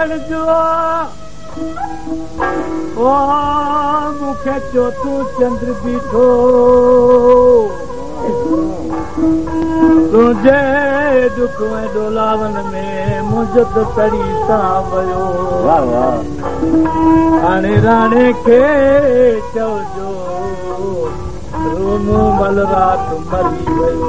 ڏسڻ جو او مون کي چو تون چندر بيٺو تنهنجي دک ۽ ڊولاون ۾ منهنجو ته تري سان ويو هاڻي راڻي کي رونو مهل رات مري ويو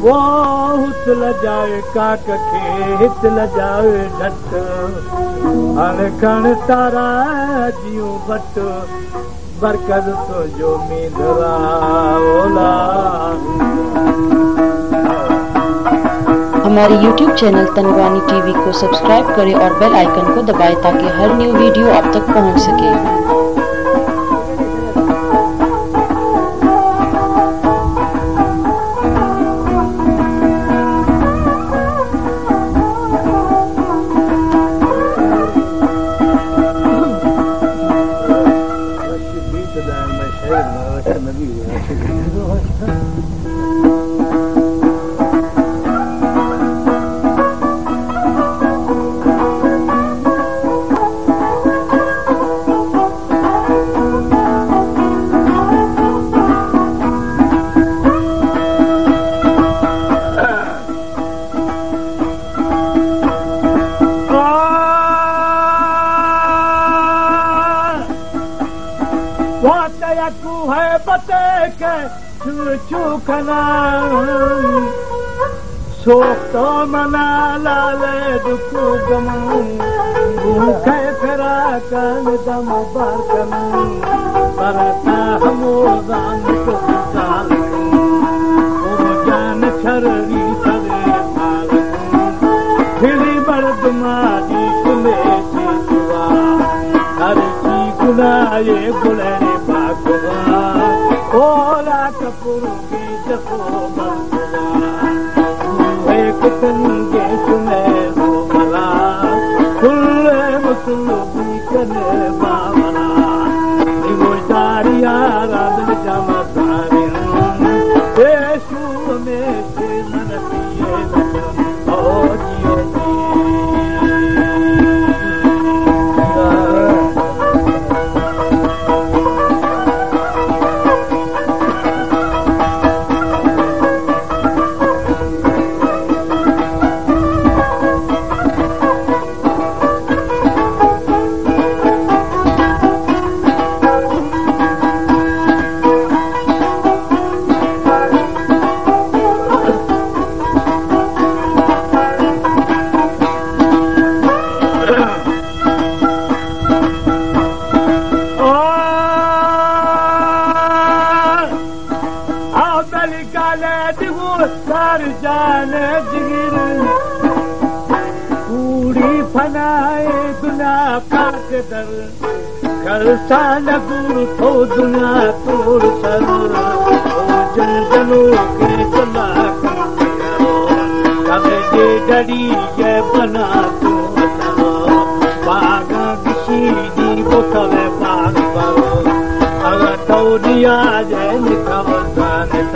वो हुत खण तारा जियूं बट बरकत तुंहिंजो मींदरा ओला। हमारे YouTube चैनल तनवानी टीवी को सब्सक्राइब करें और बेल आइकन को दबाएँ ताकि हर न्यू वीडियो आप तक पहुँच सके। कन दान को साल ओ जान छररी सरे साल फिरी बर्द मादी सुने सी दुआ हर की गुनाए फनाए दुना पाक दर कर साल गुरु थो दुना तोड़ सर जन के चला कबे जे डड़ी ये बना तो बागा किसी दी बोतले बाग बाग अगर तौरिया जे निकल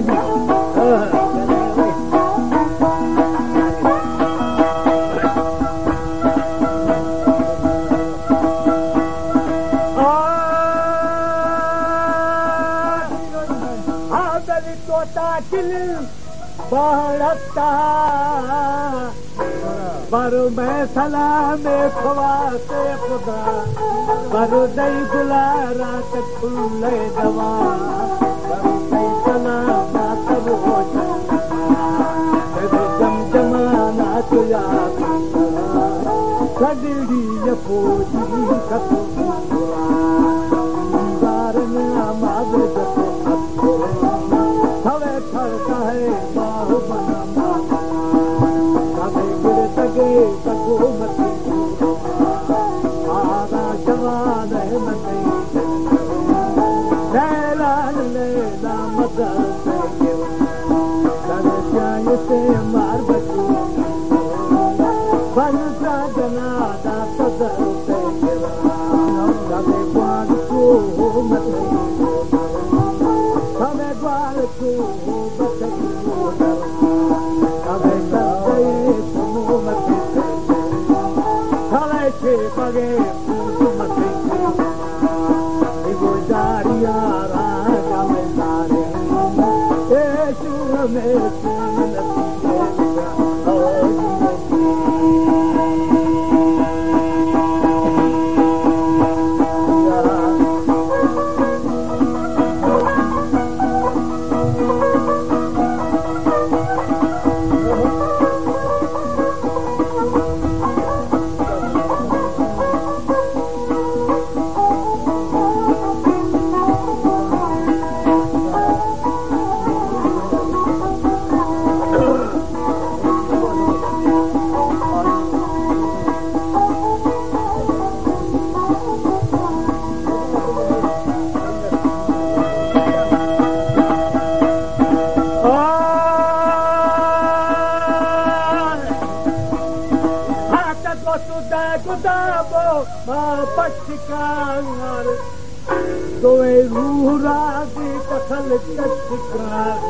آ آ آ آ آ آ آ آ آ آ آ آ پتہ چم چمانا Christmas. जाबो मां पछकार दोए रूह राज कथल कछकार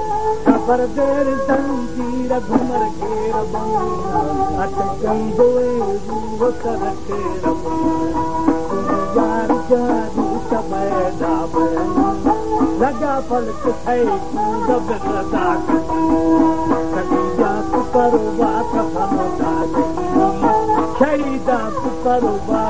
खबर देर संगीर घुमर घेर बों अत कई दोए रूह करते रहो यार जादू तबे दाबे लगा पलक है जब रजा कर Butterfly.